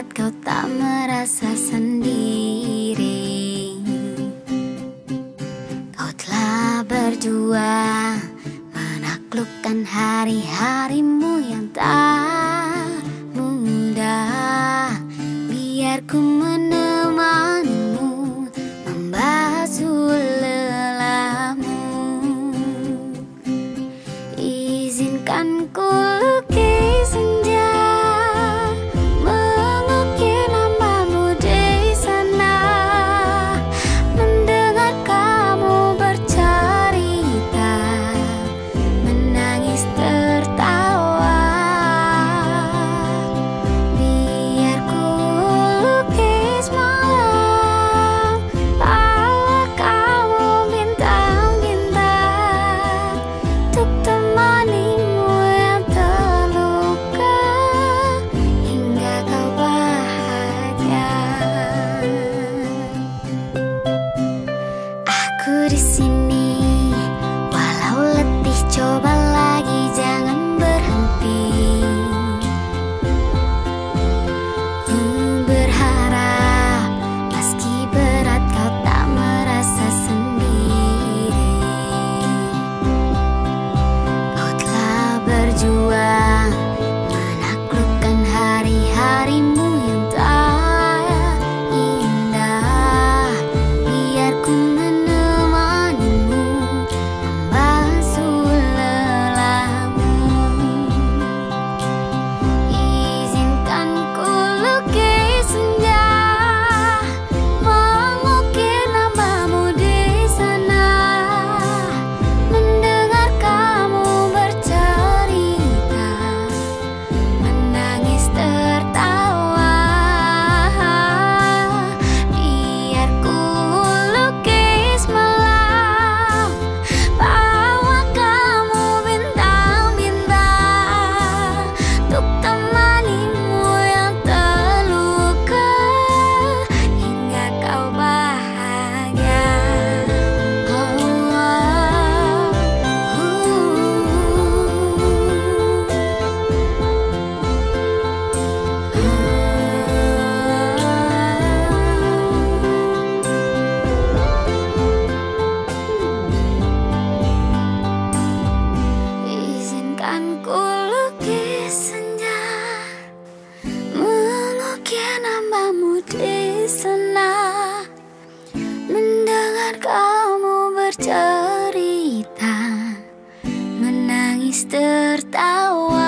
saat kau tak merasa sendiri. Kau telah berdua Menaklukkan hari-harimu yang tak mudah. Biar ku menemanimu Membasuh lelahmu. Izinkan ku lukis sim Kan ku lukis senja Mengukir namamu di sana. Mendengar kamu bercerita Menangis tertawa.